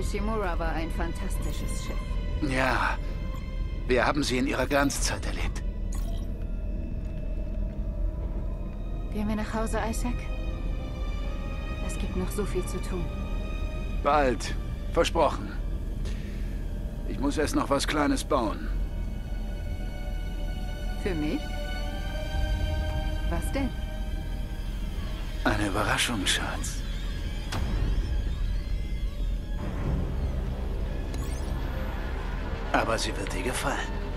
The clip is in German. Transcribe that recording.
Ishimura war ein fantastisches Schiff. Ja, wir haben sie in ihrer Glanzzeit erlebt. Gehen wir nach Hause, Isaac? Es gibt noch so viel zu tun. Bald. Versprochen. Ich muss erst noch was Kleines bauen. Für mich? Was denn? Eine Überraschung, Schatz. Aber sie wird dir gefallen.